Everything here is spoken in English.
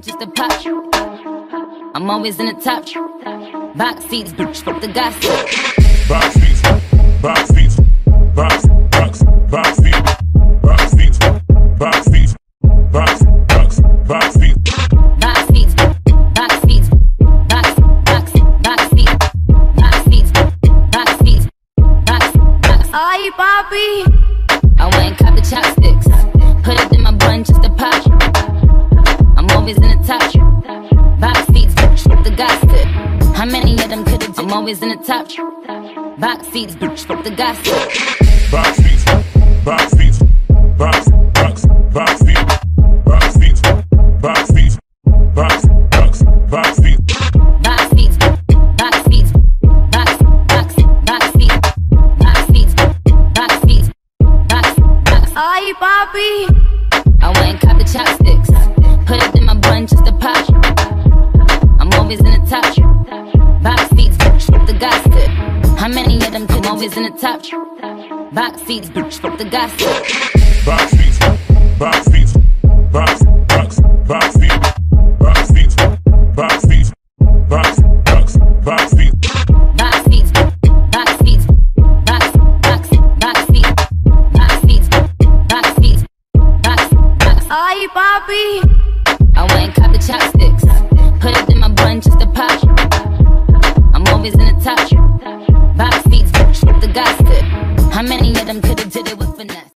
Just a pop. I'm always in the top. Box seats, bitch, fuck the gossip. Box seats, box seats, box, box, box seats, box seats, box seats, box, box, box seats. Box seats, box seats, box, box, box seats, box seats, box seats, box, box. Ay, papi. Of? I'm always in the top. Box seats, bitch, fuck the gossip. Box seats, box seats, box, box, box seats, box seats, box seats, box, box, box seats. Box seats, box seats, box, box, box seats, box seats, box seats, box, box. Ay, papi. I went and caught the chopsticks. Put it in my bun just to pop. I'm always in the top. How many of them could always in the top? Box seats, bitch, fuck the gossip. Box seats, box seats, box, box, box seats, box seats, box seats, box, box, box seats. Box seats, box seats, box, box, box seats, box seats, box seats, box, box. Ay, papi. I went and cop the chopsticks. Adam could